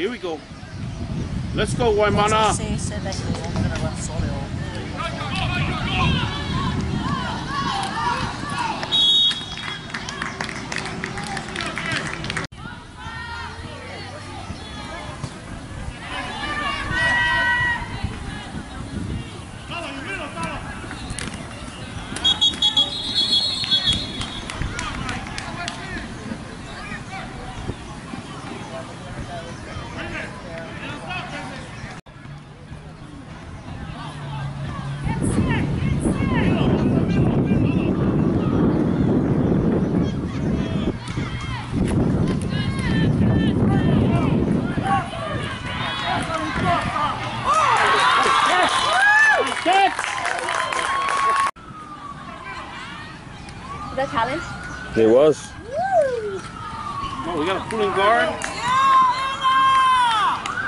here we go. Let's go, Waimana. It was. Oh, we got a pulling guard.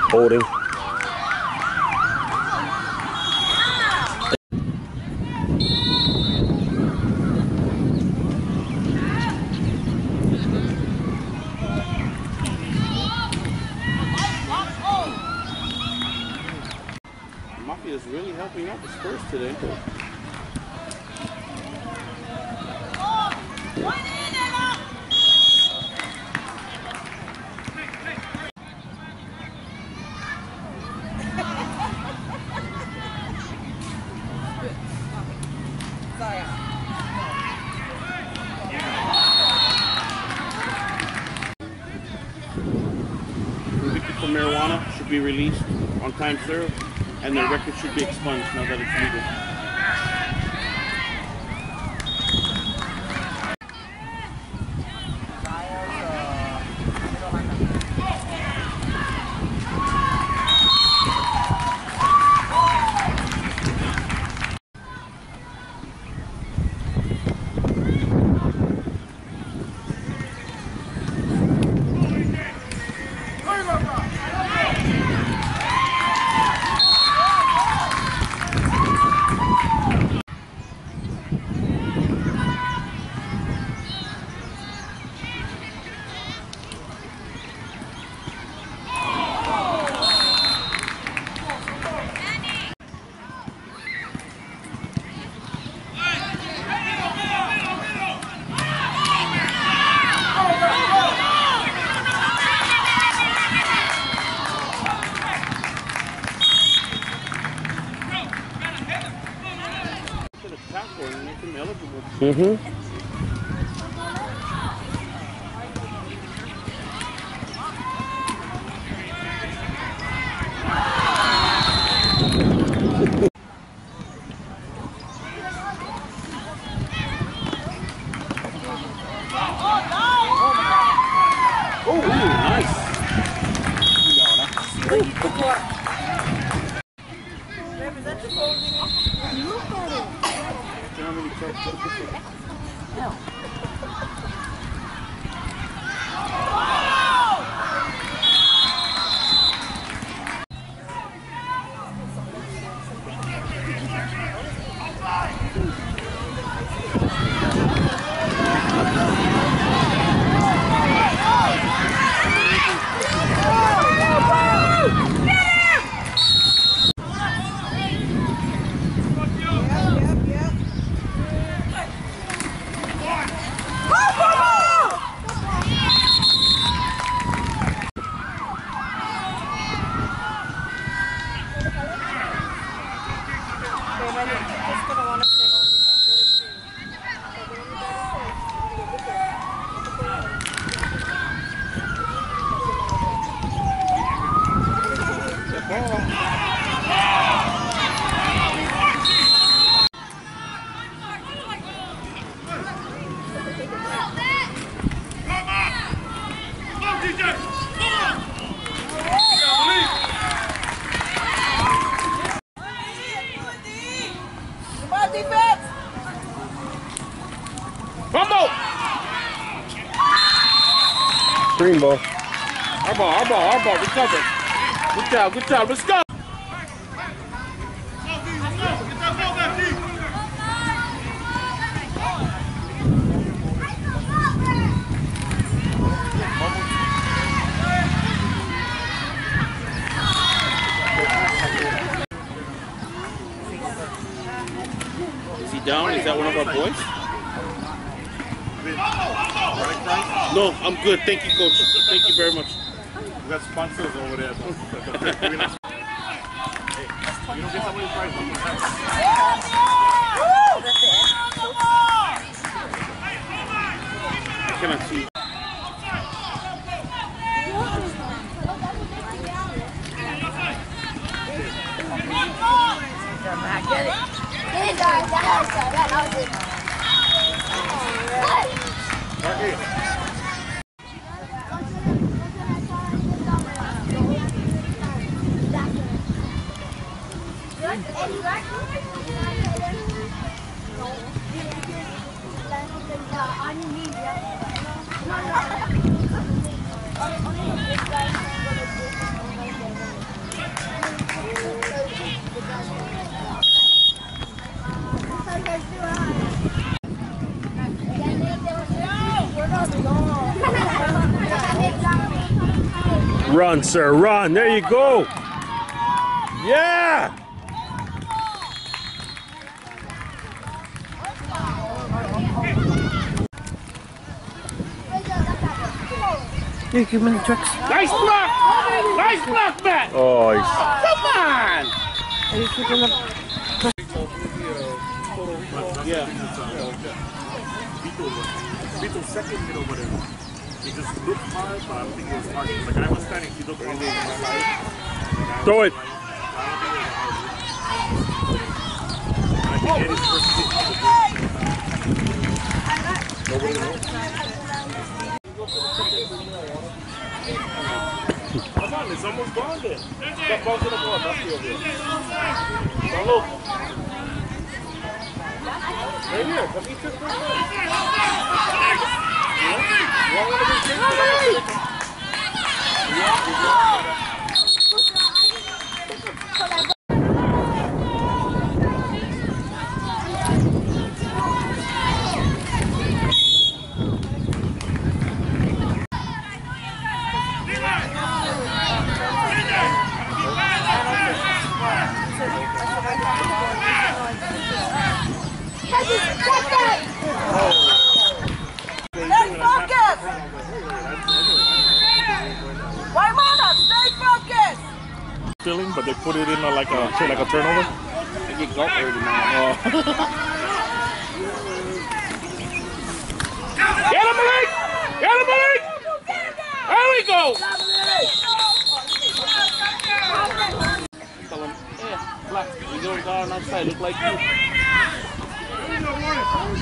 Holding. Mafia is really helping out the Spurs today. Convicted for marijuana should be released on time served, and their record should be expunged now that it's legal. Mm-hmm. Germany took- Fumble! Ball. Our ball, our ball, our ball. Recover. Good job, good job. Let's go. one of our boys? No, I'm good. Thank you, coach. Thank you very much. We got sponsors over there. though. Hey, you don't get somebody's prize. I'm gonna cannot see. Get it. Get it, guys. That was that. That was it. On your Run, sir, run. There you go. Yeah. You give me the tricks. Nice block! Nice block, Matt! Oh, he's, Come on! Are you keeping the Yeah. Vito, Vito's second hit over there. He just looked hard, but I don't think it was hard. The guy was standing, he looked over my side. throw it. I think Eddie's first hit. Come on, it's almost gone there. That ball's gonna go up. That's the idea. Now look. Right here. Come eat this one. You want one of these things? Stay focused! Waimana, stay focused! Filling, but they put it in uh, like a so like a turnover. I get golf early, man. Get him, Malik! Get him, Malik! There we go! Tell him, eh, black, you going down outside, look like you. Come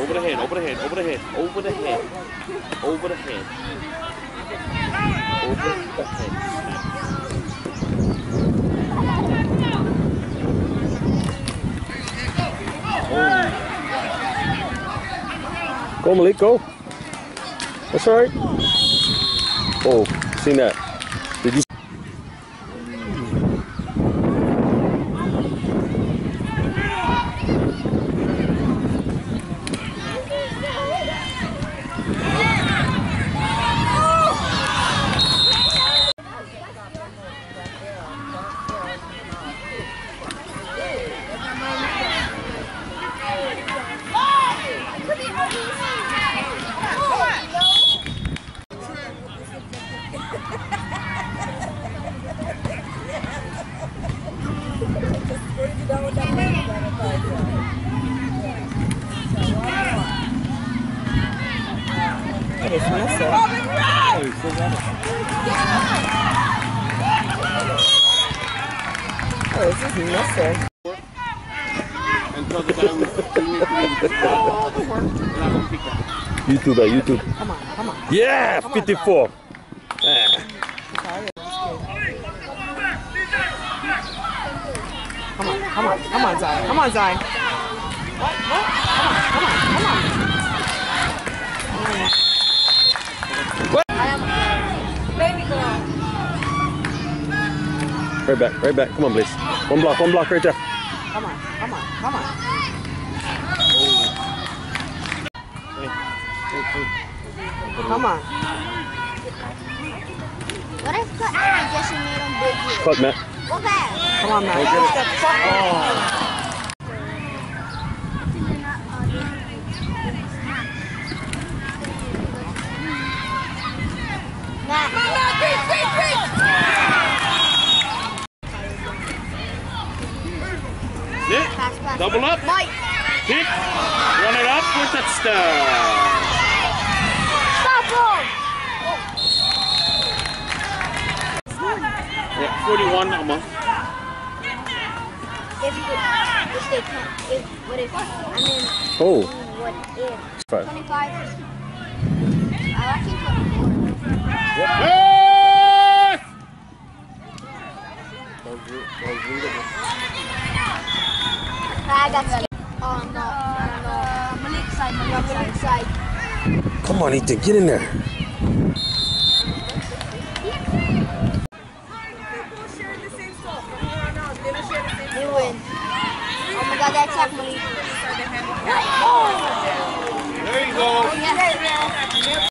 Over the head, over the head, over the head, over the head, over the head. Over the head. go, Malik, go. That's all right. Oh, seen that. That. YouTube, uh, YouTube. Come on, come on. Yeah, 54. Come on, come on, come on, Zai. Come on, Zai. Baby girl. Right back, right back. Come on, please. One block, one block right there. Come on, come on, come on. Come on. What if cut and Jesse made him big here? Cut, Matt. Go back. Come on, man. Get that fuck Matt. Sit. Pass. Double up. Mike. Kick. Run it up with that Stop Yeah, 41 a month. If you, if they can, if, what if, I mean, Oh, what if? five. 25. I actually put four. Yes! I got that. Oh, no. I don't know. Malik side, Malik side. Come on, Ethan, get in there. They win. Oh There you go. Oh,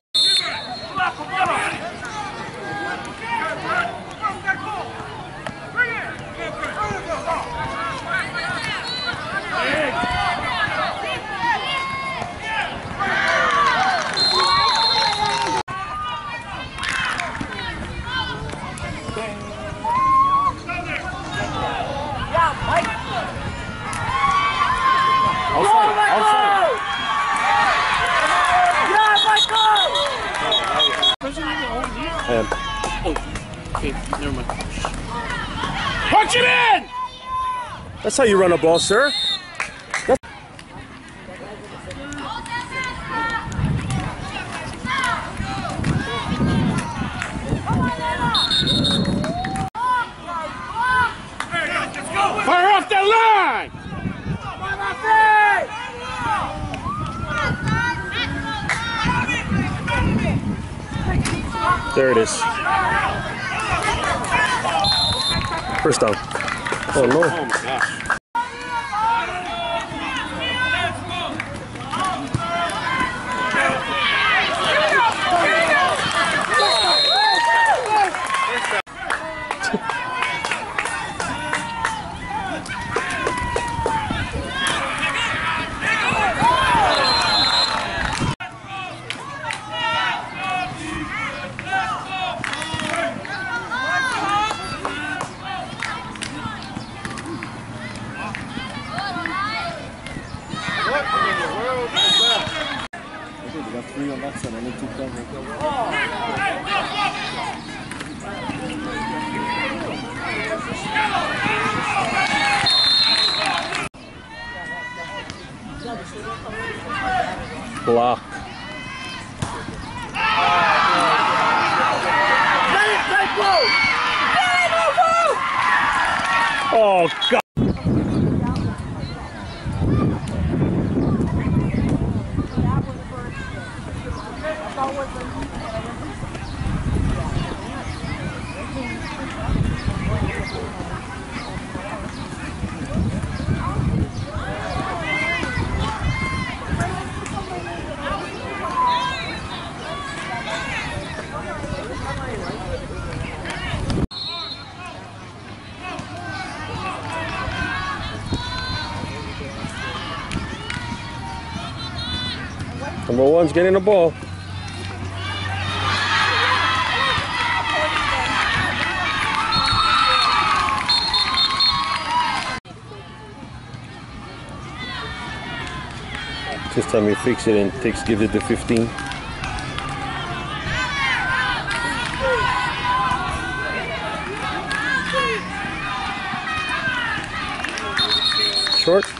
that's how you run a ball, sir. Fire off that line! There it is. First down. Oh no. Number getting the ball. This time he fix it and takes gives it the 15. Short.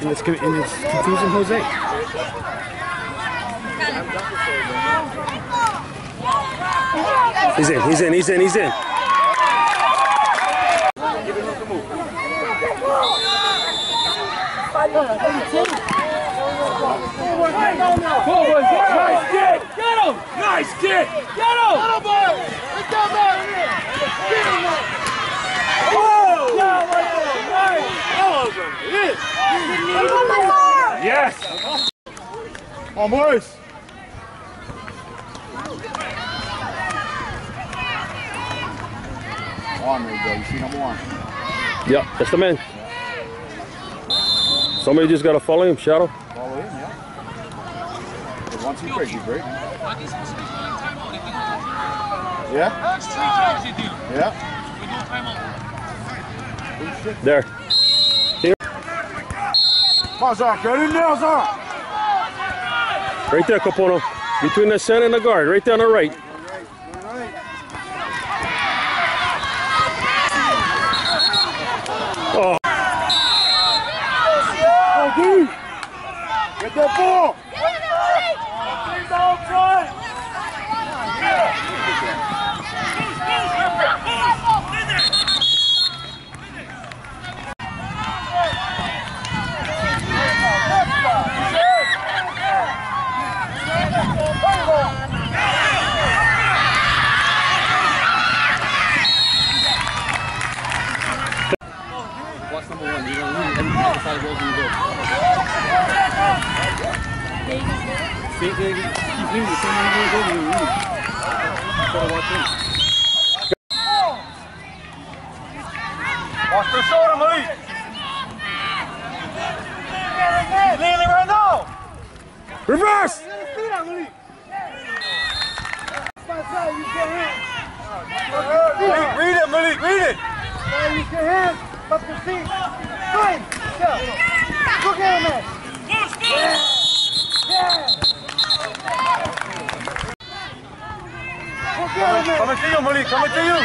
And it's, co- and it's confusing Jose. He's in, he's in, he's in, he's in. Nice kick! Get him! Nice kick! Get him! Yes! On Morris. On there you go. You see number one. Yep, that's the man. Somebody just gotta follow him, Shadow. Follow him, yeah. But once he breaks, he breaks. Yeah? Yeah? There. Get in. Right there, Capono. Between the center and the guard, right there on the right. Oh, Oh, dude. Get that ball. Watch the shoulder, Malik. Leaning right now. reverse! Malik, read it, Malik, read it. Use your hands up the seat. Swing. Yeah. Look at him, man. Coming to you, Malik, coming to you.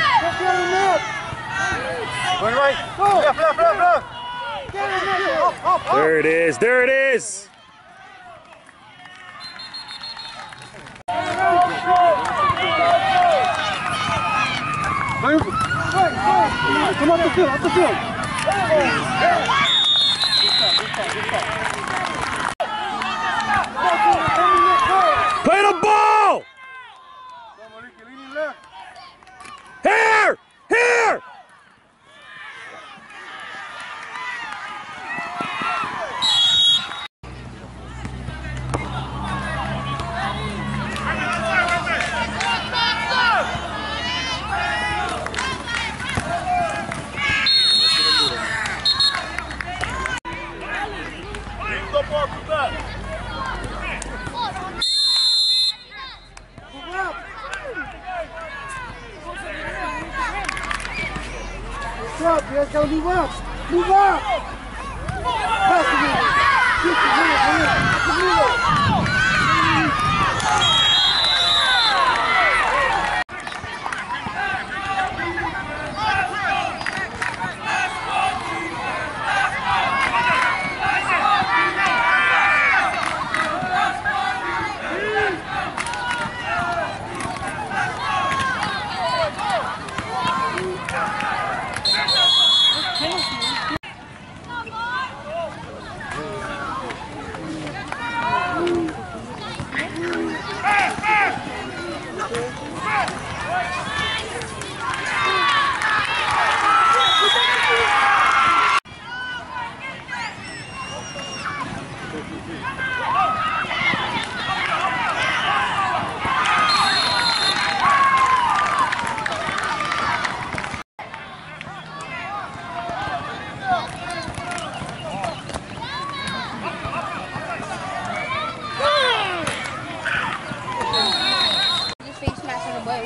Going right. Left, left, left, left. There it is, there it is. Come up the field, up the field. 错，不错。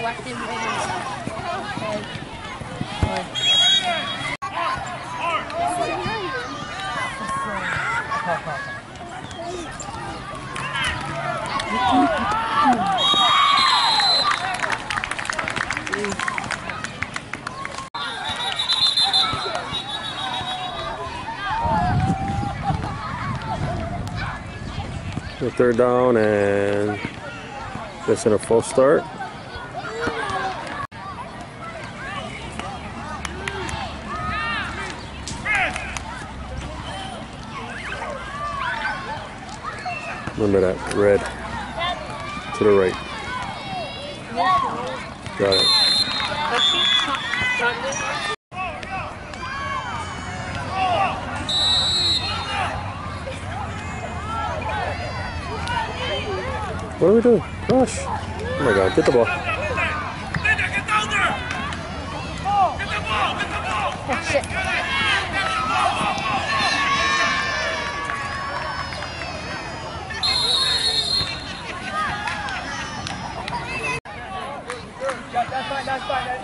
left third down and that's in a full start. Remember that red to the right. Got it. What are we doing? Gosh. Oh my god, get the ball.